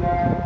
that